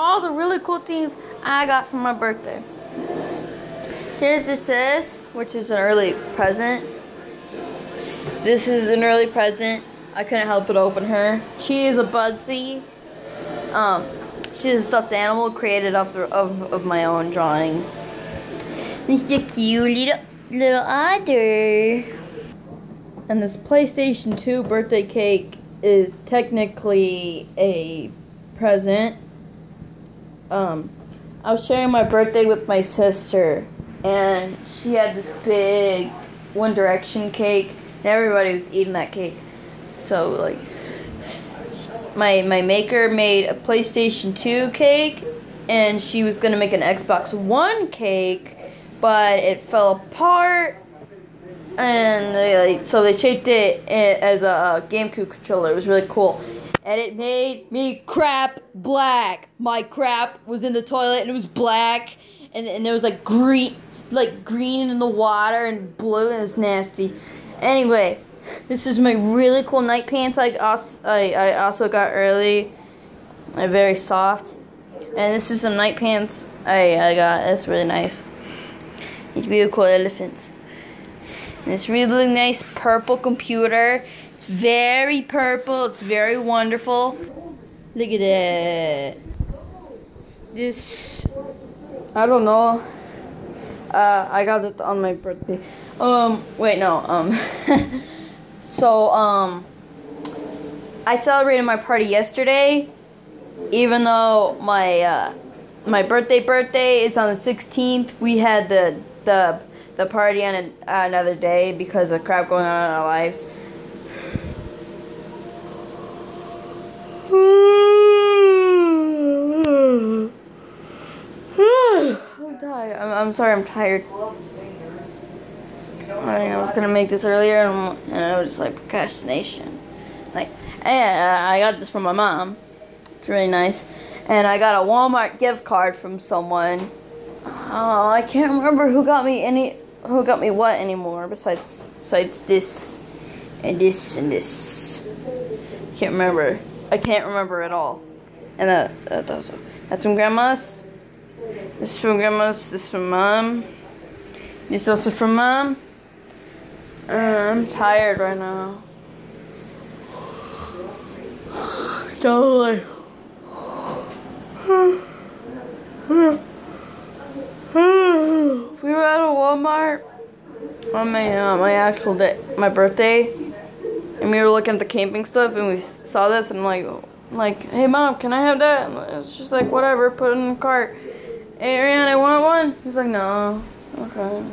all the really cool things I got for my birthday. Here's this, which is an early present. This is an early present. I couldn't help but open her. She is a Budsy. Um, she's a stuffed animal created off the, of, of my own drawing. This is a cute little, little otter. And this PlayStation 2 birthday cake is technically a present. Um, I was sharing my birthday with my sister, and she had this big One Direction cake, and everybody was eating that cake. So like, my my maker made a PlayStation 2 cake, and she was gonna make an Xbox One cake, but it fell apart and they, like, so they shaped it as a GameCube controller. It was really cool, and it made me crap black. My crap was in the toilet and it was black, and and there was like green, like green in the water and blue, and it's nasty. Anyway, this is my really cool night pants. I also I, I also got early. They're very soft, and this is some night pants I I got. It's really nice. These cool elephants. And this really nice purple computer. It's very purple. It's very wonderful. Look at it. This, I don't know. Uh, I got it on my birthday. Um, wait, no. Um, so um, I celebrated my party yesterday, even though my uh, my birthday birthday is on the 16th. We had the the the party on an, another day because of crap going on in our lives. I'm tired. I'm, I'm sorry, I'm tired. I was gonna make this earlier, and, and I was just like procrastination. Like, yeah, uh, I got this from my mom. It's really nice, and I got a Walmart gift card from someone. Oh, I can't remember who got me any who got me what anymore besides besides this and this and this. Can't remember. I can't remember at all. And that, that also. That's from grandma's. This is from grandma's. This is from mom. This is also from mom. Uh, I'm tired right now. Totally. we were at a Walmart on my uh, my actual day, my birthday, and we were looking at the camping stuff, and we saw this, and I'm like, I'm like, hey mom, can I have that? And it's just like whatever, put it in the cart. Hey Ariane, I want one. He's like, no, okay.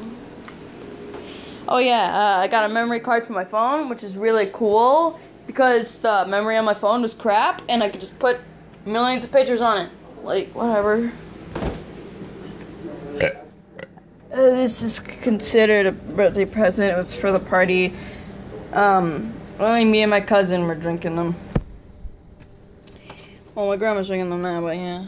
Oh yeah, uh, I got a memory card for my phone, which is really cool because the memory on my phone was crap, and I could just put millions of pictures on it. Like whatever. Uh, this is considered a birthday present. It was for the party. Um, only me and my cousin were drinking them. Well, my grandma's drinking them now, but yeah.